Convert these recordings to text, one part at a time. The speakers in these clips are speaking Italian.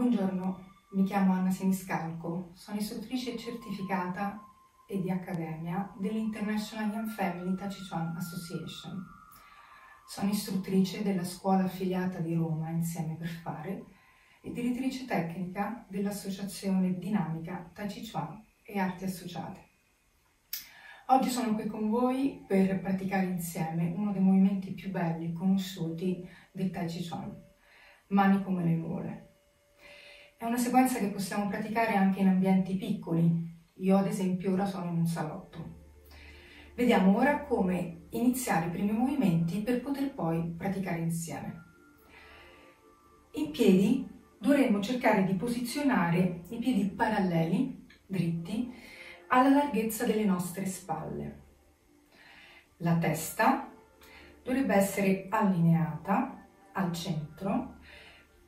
Buongiorno, mi chiamo Anna Siniscalco, sono istruttrice certificata e di accademia dell'International Young Family Tachichuan Association. Sono istruttrice della scuola affiliata di Roma Insieme per Fare e direttrice tecnica dell'associazione dinamica Tachichuan e Arti Associate. Oggi sono qui con voi per praticare insieme uno dei movimenti più belli e conosciuti del Tai Chi Chuan, mani come le nuvole. È una sequenza che possiamo praticare anche in ambienti piccoli. Io ad esempio ora sono in un salotto. Vediamo ora come iniziare i primi movimenti per poter poi praticare insieme. In piedi dovremmo cercare di posizionare i piedi paralleli, dritti, alla larghezza delle nostre spalle. La testa dovrebbe essere allineata al centro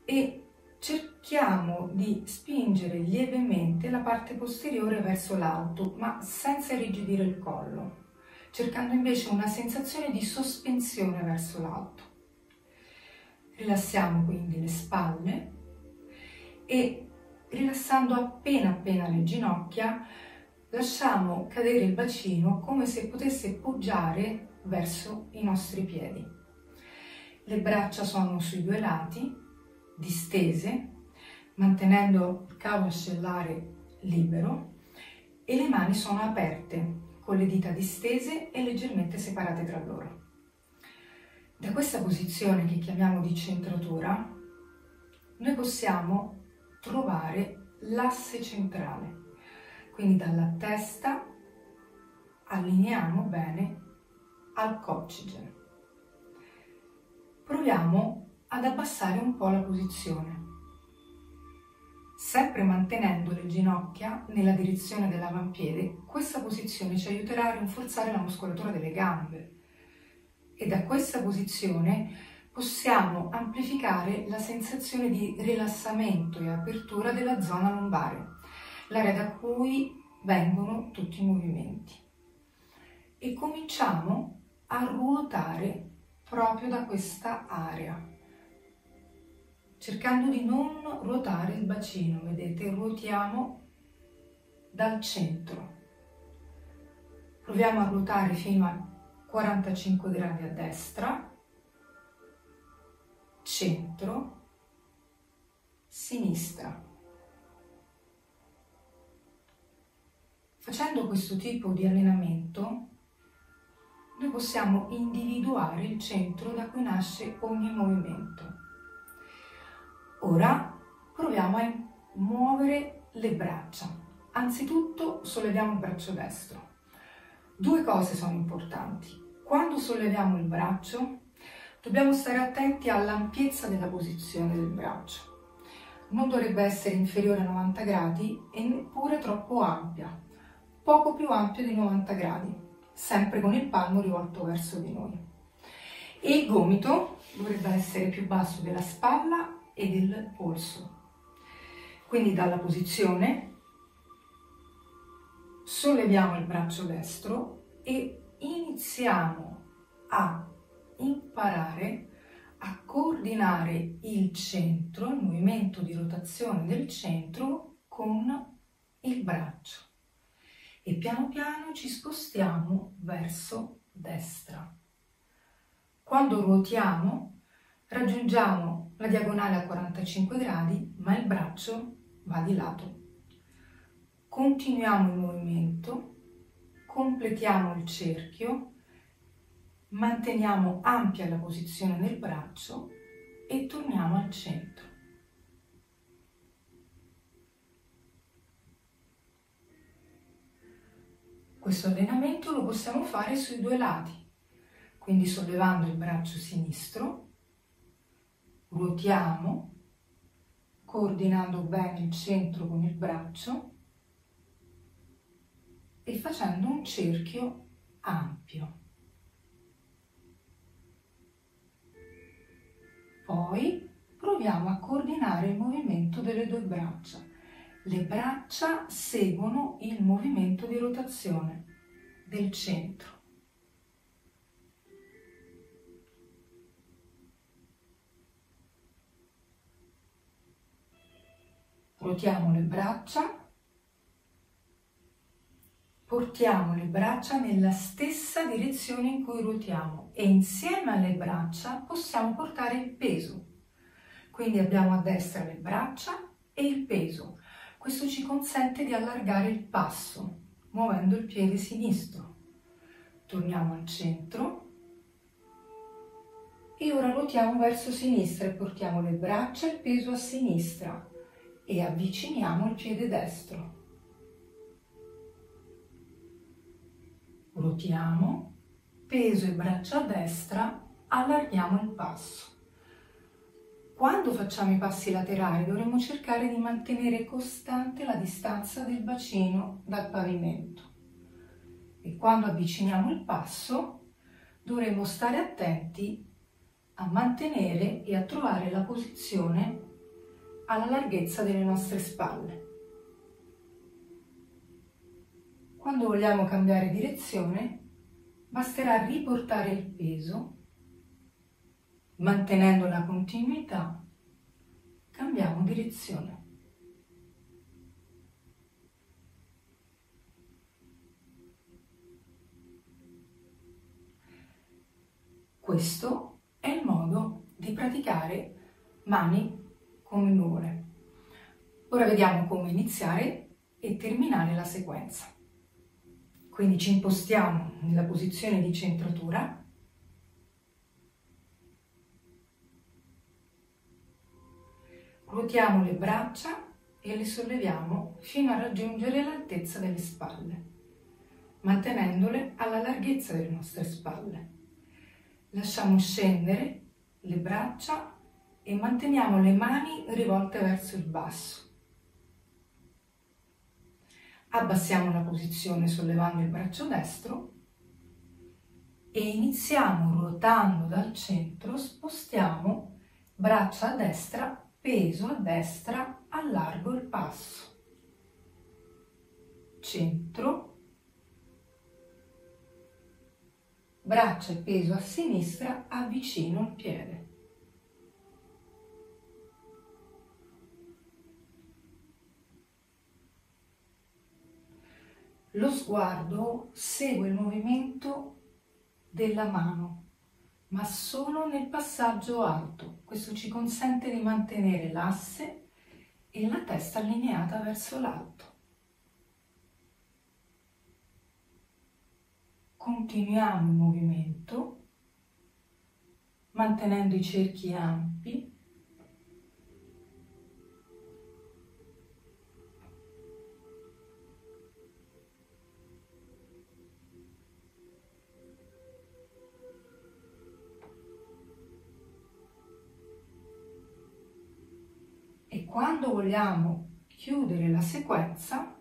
e cerchiamo di spingere lievemente la parte posteriore verso l'alto, ma senza irrigidire il collo, cercando invece una sensazione di sospensione verso l'alto. Rilassiamo quindi le spalle e rilassando appena appena le ginocchia, lasciamo cadere il bacino come se potesse poggiare verso i nostri piedi. Le braccia sono sui due lati distese, mantenendo il cavo ascellare libero e le mani sono aperte con le dita distese e leggermente separate tra loro. Da questa posizione che chiamiamo di centratura, noi possiamo trovare l'asse centrale. Quindi dalla testa allineiamo bene al coccige. Proviamo ad abbassare un po' la posizione, sempre mantenendo le ginocchia nella direzione dell'avampiede. Questa posizione ci aiuterà a rinforzare la muscolatura delle gambe e da questa posizione possiamo amplificare la sensazione di rilassamento e apertura della zona lombare, l'area da cui vengono tutti i movimenti. E cominciamo a ruotare proprio da questa area cercando di non ruotare il bacino, vedete, ruotiamo dal centro. Proviamo a ruotare fino a 45 gradi a destra, centro, sinistra. Facendo questo tipo di allenamento, noi possiamo individuare il centro da cui nasce ogni movimento. Ora proviamo a muovere le braccia. Anzitutto solleviamo il braccio destro. Due cose sono importanti. Quando solleviamo il braccio dobbiamo stare attenti all'ampiezza della posizione del braccio. Non dovrebbe essere inferiore a 90 gradi e neppure troppo ampia, poco più ampia di 90 gradi, sempre con il palmo rivolto verso di noi. E il gomito dovrebbe essere più basso della spalla e del polso. Quindi dalla posizione solleviamo il braccio destro e iniziamo a imparare a coordinare il centro, il movimento di rotazione del centro con il braccio e piano piano ci spostiamo verso destra. Quando ruotiamo raggiungiamo la diagonale a 45 gradi, ma il braccio va di lato. Continuiamo il movimento, completiamo il cerchio, manteniamo ampia la posizione del braccio e torniamo al centro. Questo allenamento lo possiamo fare sui due lati, quindi sollevando il braccio sinistro ruotiamo coordinando bene il centro con il braccio e facendo un cerchio ampio. Poi proviamo a coordinare il movimento delle due braccia. Le braccia seguono il movimento di rotazione del centro. Ruotiamo le braccia, portiamo le braccia nella stessa direzione in cui ruotiamo e insieme alle braccia possiamo portare il peso. Quindi abbiamo a destra le braccia e il peso. Questo ci consente di allargare il passo, muovendo il piede sinistro. Torniamo al centro e ora ruotiamo verso sinistra e portiamo le braccia e il peso a sinistra e avviciniamo il piede destro. Ruotiamo, peso e braccia destra, allarghiamo il passo. Quando facciamo i passi laterali dovremo cercare di mantenere costante la distanza del bacino dal pavimento e quando avviciniamo il passo dovremo stare attenti a mantenere e a trovare la posizione alla larghezza delle nostre spalle. Quando vogliamo cambiare direzione, basterà riportare il peso, mantenendo la continuità, cambiamo direzione. Questo è il modo di praticare mani come nuvole. Ora vediamo come iniziare e terminare la sequenza. Quindi ci impostiamo nella posizione di centratura. Ruotiamo le braccia e le solleviamo fino a raggiungere l'altezza delle spalle, mantenendole alla larghezza delle nostre spalle. Lasciamo scendere le braccia e manteniamo le mani rivolte verso il basso. Abbassiamo la posizione sollevando il braccio destro e iniziamo ruotando dal centro, spostiamo braccia a destra, peso a destra, allargo il passo. Centro, braccia e peso a sinistra, avvicino il piede. Lo sguardo segue il movimento della mano, ma solo nel passaggio alto. Questo ci consente di mantenere l'asse e la testa allineata verso l'alto. Continuiamo il movimento mantenendo i cerchi ampi quando vogliamo chiudere la sequenza,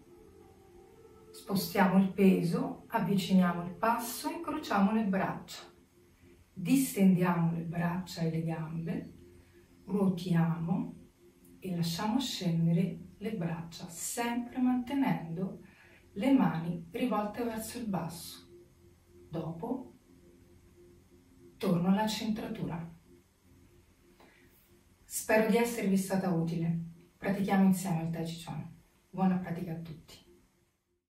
spostiamo il peso, avviciniamo il passo, incrociamo le braccia, distendiamo le braccia e le gambe, ruotiamo e lasciamo scendere le braccia, sempre mantenendo le mani rivolte verso il basso. Dopo torno alla centratura. Spero di esservi stata utile. Pratichiamo insieme il Tai Chi Chuan. Buona pratica a tutti.